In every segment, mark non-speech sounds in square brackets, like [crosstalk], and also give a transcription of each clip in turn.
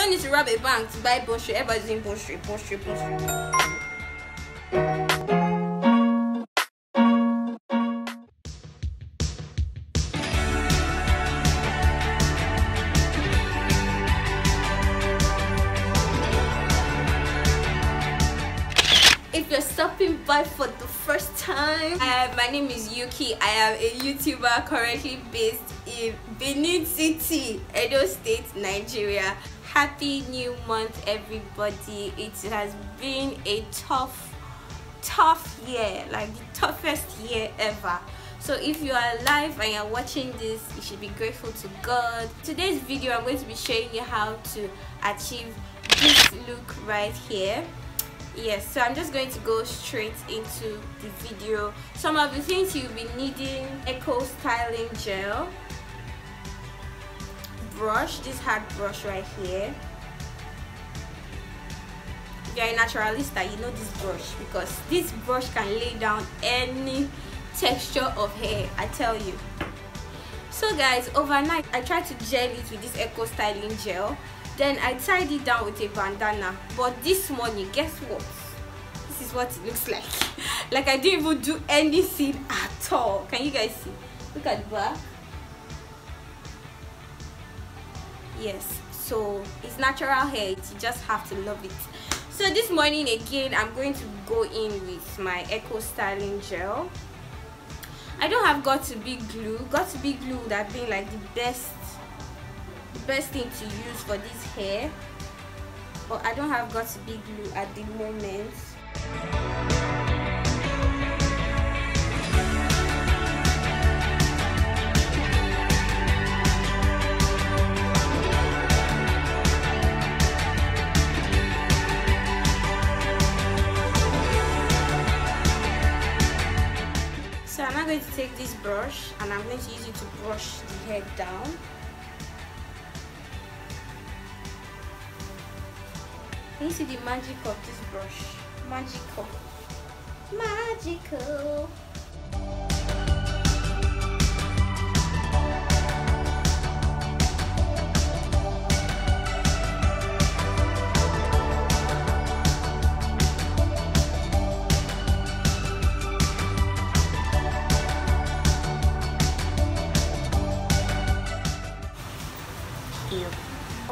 don't need to rob a bank to buy. Everybody's doing if you're stopping by for the first time uh, my name is yuki. I am a youtuber currently based in benin city edo state nigeria happy new month everybody. It has been a tough tough year like the toughest year ever. So if you are alive and you're watching this you should be grateful to god. Today's video i'm going to be showing you how to achieve this look right here. Yes so i'm just going to go straight into the video. Some of the things you'll be needing eco styling gel brush this hard brush right here. If you're a naturalista you know this brush because this brush can lay down any texture of hair i tell you. So guys overnight i tried to gel it with this eco styling gel. Then i tied it down with a bandana. But this morning guess what? This is what it looks like. [laughs] Like i didn't even do anything at all. Can you guys see? Look at the back yes. So it's natural hair. You just have to love it. So this morning again i'm going to go in with my eco styling gel. I don't have got2b glue. Got2b glue have been like the best the best thing to use for this hair. But I don't have got2b glue at the moment I'm now going to take this brush and I'm going to use it to brush the hair down Can you see the magic of this brush? Magical. Magical.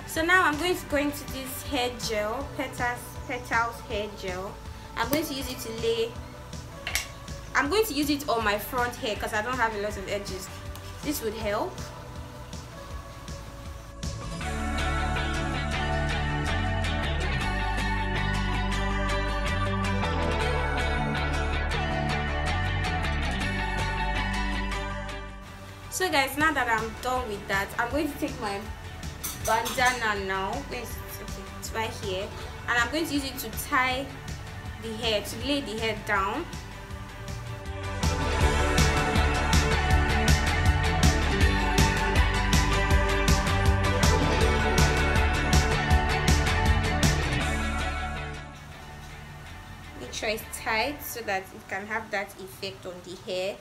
So now I'm going to go into this hair gel, Petals, Petals hair gel. I'm going to use it to lay, I'm going to use it on my front hair because I don't have a lot of edges. This would help. So guys, now that I'm done with that, I'm going to take my bandana now. Okay it's right here. And i'm going to use it to tie the hair to lay the hair down. Make sure it's tight so that it can have that effect on the hair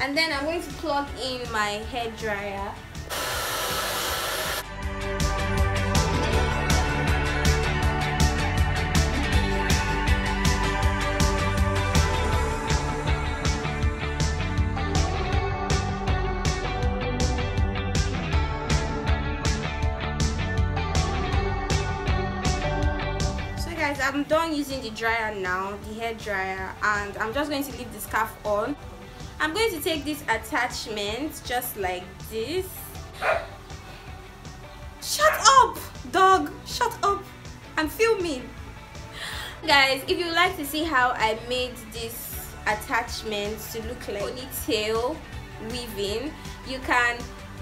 and then I'm going to plug in my hair dryer. So guys I'm done using the dryer now the hair dryer and I'm just going to leave the scarf on I'm going to take this attachment just like this. Shut up, dog. Shut up. I'm filming. Guys, if you like to see how I made this attachment to look like ponytail weaving, you can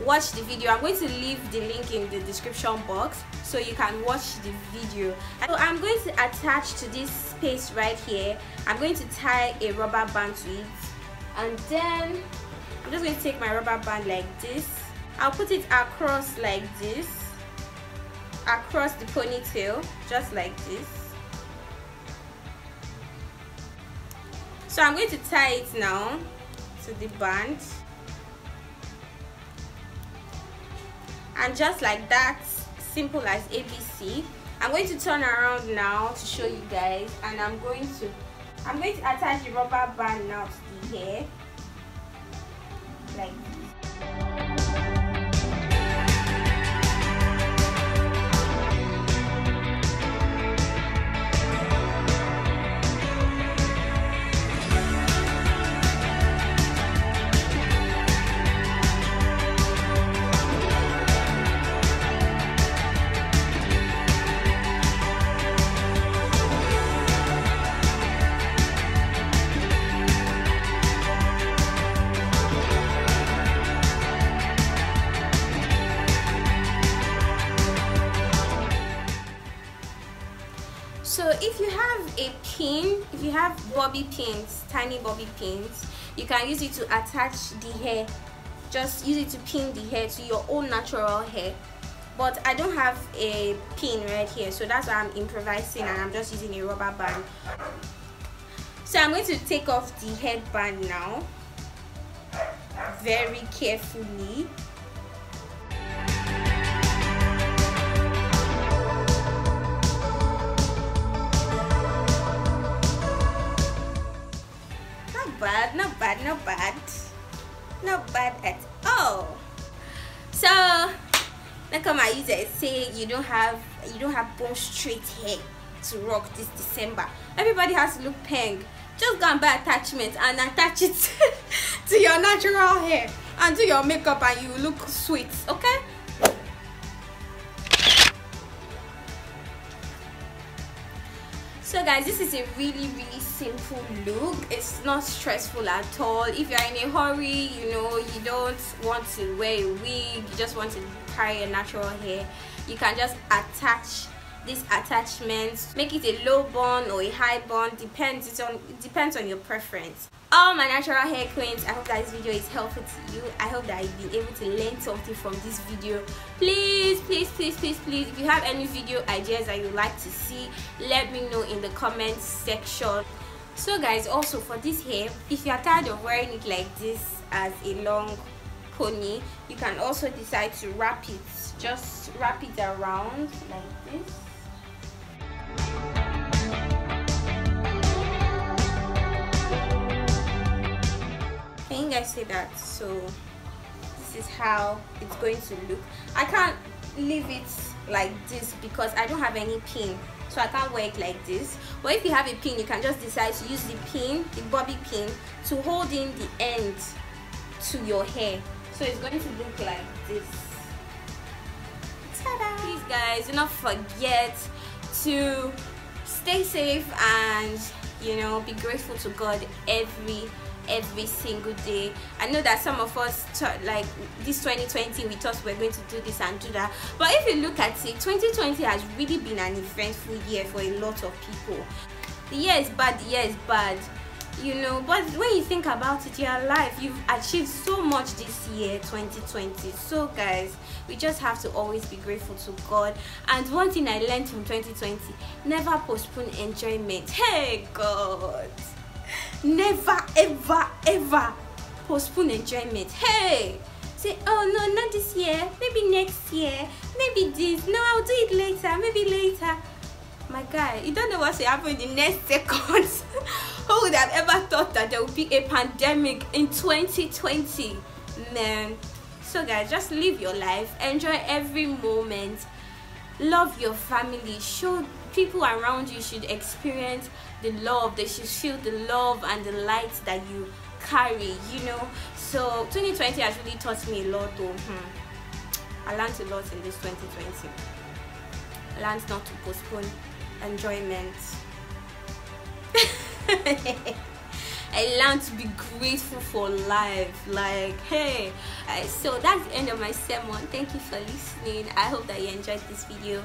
watch the video. I'm going to leave the link in the description box so you can watch the video. So I'm going to attach to this space right here. I'm going to tie a rubber band to it and then I'm just going to take my rubber band like this. I'll put it across like this. Across the ponytail just like this. So I'm going to tie it now to the band. And just like that simple as abc i'm going to turn around now to show you guys and i'm going to i'm going to attach the rubber band now to the hair. Like so if you have a pin if you have bobby pins tiny bobby pins you can use it to attach the hair. Just use it to pin the hair to your own natural hair. But I don't have a pin right here so that's why I'm improvising and I'm just using a rubber band. So I'm going to take off the headband now very carefully not bad at all. So like my users say you don't have you don't have bone straight hair to rock this december. Everybody has to look pink. Just go and buy attachment and attach it [laughs] to your natural hair and do your makeup and you look sweet okay so guys this is a really really simple look. It's not stressful at all. If you're in a hurry you know you don't want to wear a wig you just want to carry a natural hair you can just attach this attachment make it a low bun or a high bun depends on it depends on your preference. All my natural hair queens i hope that this video is helpful to you. I hope that you've been able to learn something from this video. Please please please please please if you have any video ideas that you'd like to see let me know in the comments section. So guys also for this hair if you're tired of wearing it like this as a long pony you can also decide to wrap it just wrap it around like this say that so this is how it's going to look. I can't leave it like this because i don't have any pin so i can't it like this. But if you have a pin you can just decide to use the pin the bobby pin to hold in the end to your hair. So it's going to look like this. Please guys do not forget to stay safe and you know be grateful to god every every single day. I know that some of us like this 2020 we thought we are going to do this and do that. But if you look at it 2020 has really been an eventful year for a lot of people. The year is bad the year is bad. You know but when you think about it your life you've achieved so much this year 2020 so guys we just have to always be grateful to god. And one thing i learned from 2020 never postpone enjoyment. Hey god never ever ever postpone enjoyment. Hey! Say oh no not this year. Maybe next year. Maybe this. No i'll do it later. Maybe later. My guy you don't know what's happening in the next seconds. [laughs] Who would have ever thought that there would be a pandemic in 2020 man. So guys just live your life. Enjoy every moment. Love your family. Show people around you should experience the love they should feel the love and the light that you carry you know so 2020 has really taught me a lot though hmm. i learned a lot in this 2020 I learned not to postpone enjoyment [laughs] I learned to be grateful for life. Like, hey, so that's the end of my sermon. Thank you for listening. I hope that you enjoyed this video.